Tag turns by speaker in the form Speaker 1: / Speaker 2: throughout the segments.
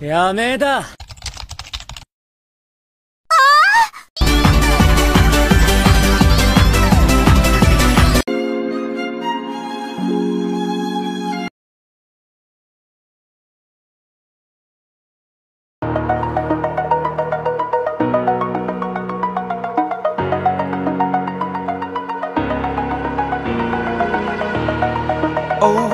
Speaker 1: やめだ。
Speaker 2: Oh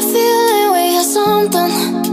Speaker 2: a
Speaker 3: feeling we had something.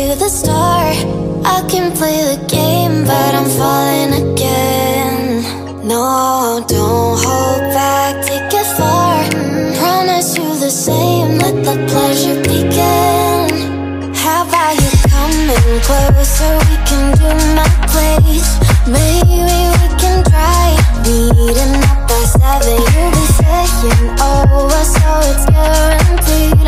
Speaker 3: to the star. I can play the game but I'm falling again. No, don't hold back, take it far. Promise you the same, let the pleasure begin. How about you coming closer, we can do my place. Maybe we can try. Meeting up by seven You'll be saying, oh, so it's guaranteed.